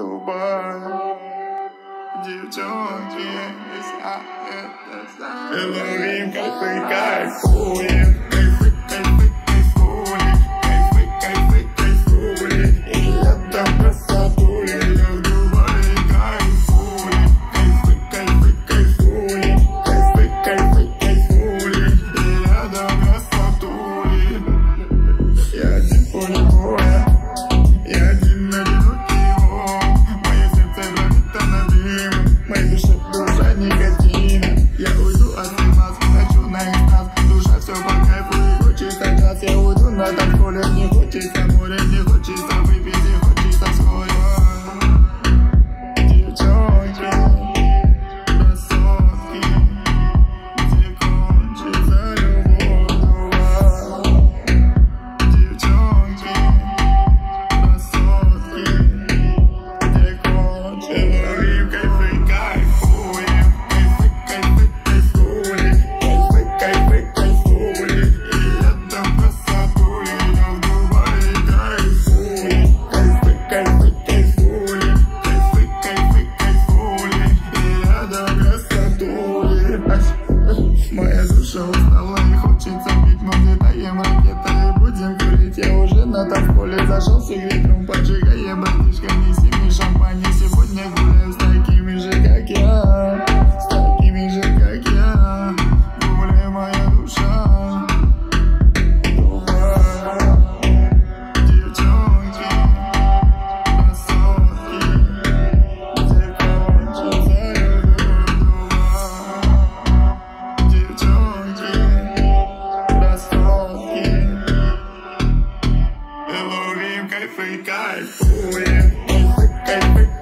Dubai. Dzieciątki jest a Elohim, Oh, надо в поле не хочется, море не хочется, выпить не хочется. Сердце устало и хочется бить Мы взлетаем ракетой и будем курить Я уже на танцполе зашел с игрой, every guy. Ooh, yeah.